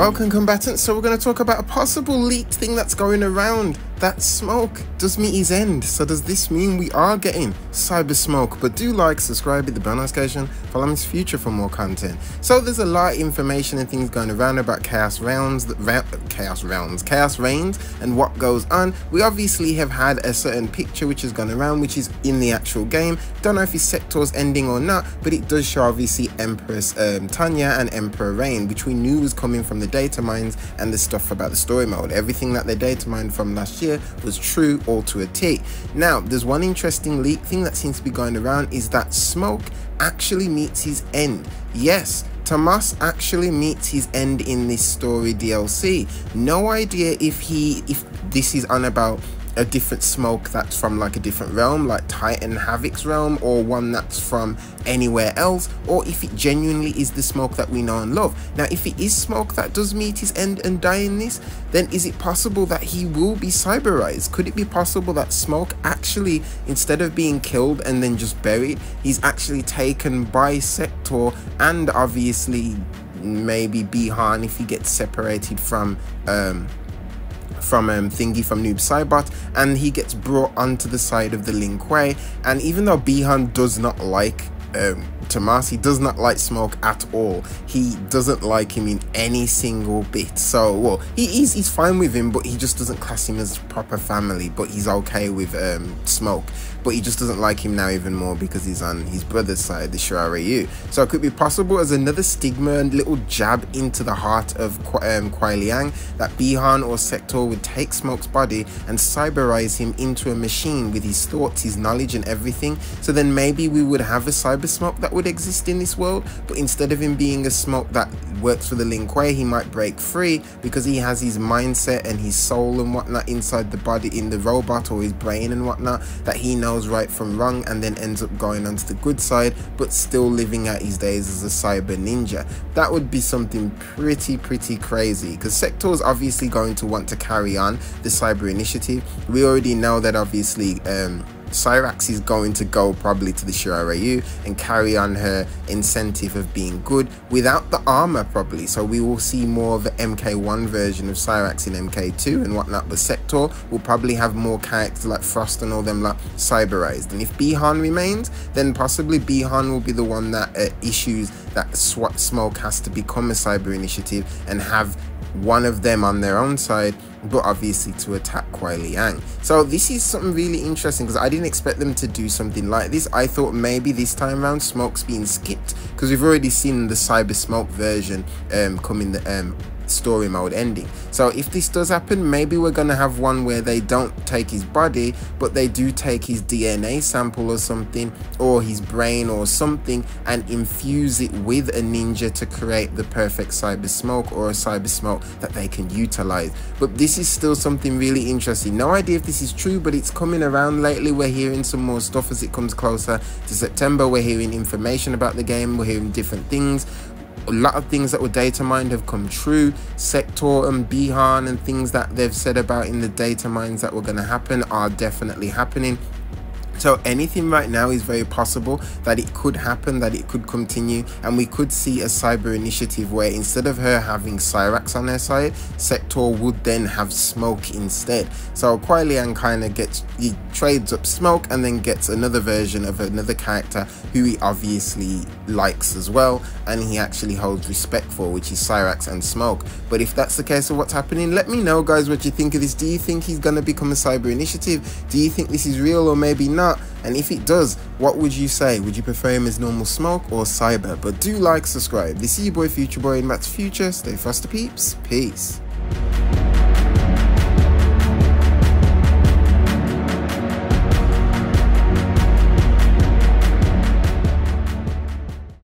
Welcome combatants, so we're going to talk about a possible leaked thing that's going around. That smoke does meet his end, so does this mean we are getting cyber smoke? But do like, subscribe, hit the bell notification, follow me future for more content. So there's a lot of information and things going around about Chaos Realms, ra Chaos Realms, Khaos Reigns and what goes on. We obviously have had a certain picture which has gone around, which is in the actual game. Don't know if his Sektor's ending or not, but it does show obviously Empress um, Tanya and Emperor Rain, which we knew was coming from the data mines and the stuff about the story mode. Everything that they data mined from last year was true all to a T. Now, there's one interesting leak thing that seems to be going around is that Smoke actually meets his end. Yes, Tomas actually meets his end in this story DLC. No idea if he if this is on about a different smoke that's from like a different realm like Titan Havik's realm or one that's from anywhere else or if it genuinely is the smoke that we know and love. Now if it is smoke that does meet his end and die in this then is it possible that he will be cyberized? Could it be possible that smoke actually instead of being killed and then just buried he's actually taken by Sektor and obviously maybe Bi-Han if he gets separated from um from um, Thingy from Noob Saibot and he gets brought onto the side of the Lin Kuei. And even though Bi-Han does not like um, Tomas, he does not like Smoke at all. He doesn't like him in any single bit. So, well, he, he's, he's fine with him, but he just doesn't class him as proper family. But he's okay with um, Smoke. But he just doesn't like him now even more because he's on his brother's side, the Shirai Ryu. So it could be possible as another stigma and little jab into the heart of um, Liang that Bi-Han or Sektor would take Smoke's body and cyberize him into a machine with his thoughts, his knowledge and everything. So then maybe we would have a cyber smoke that would exist in this world, but instead of him being a smoke that works for the Lin Kuei, he might break free because he has his mindset and his soul and whatnot inside the body in the robot or his brain and whatnot that he knows right from wrong and then ends up going onto the good side, but still living out his days as a cyber ninja. That would be something pretty, pretty crazy because Sektor is obviously going to want to carry on the cyber initiative. We already know that obviously um, Cyrax is going to go probably to the Shirai Ryu and carry on her incentive of being good without the armor probably. So we will see more of the MK1 version of Cyrax in MK2 and whatnot. But Sektor will probably have more characters like Frost and all them like cyberized. And if Bi-Han remains, then possibly Bi-Han will be the one that uh, issues that SWAT Smoke has to become a cyber initiative and have one of them on their own side but obviously to attack Kuai Liang. So this is something really interesting because I didn't expect them to do something like this. I thought maybe this time around Smoke's being skipped because we've already seen the Cyber Smoke version um, come in the um, story mode ending. So if this does happen, maybe we're going to have one where they don't take his body, but they do take his DNA sample or something, or his brain or something, and infuse it with a ninja to create the perfect cyber smoke or a cyber smoke that they can utilize. But this is still something really interesting. No idea if this is true, but it's coming around lately. We're hearing some more stuff as it comes closer to September. We're hearing information about the game. We're hearing different things a lot of things that were data mined have come true. Sektor and Bi-Han and things that they've said about in the data mines that were going to happen are definitely happening. So anything right now is very possible that it could happen, that it could continue, and we could see a cyber initiative where instead of her having Cyrax on her side, Sektor would then have Smoke instead. So Kuai Liang kind of gets, he trades up Smoke and then gets another version of another character who he obviously likes as well, and he actually holds respect for, which is Cyrax and Smoke. But if that's the case of what's happening, let me know guys what you think of this. Do you think he's going to become a cyber initiative? Do you think this is real or maybe not? Not? And if it does, what would you say? Would you prefer him as normal smoke or cyber? But do like, subscribe. This is your boy Future Boy and that's Future. Stay faster peeps. Peace.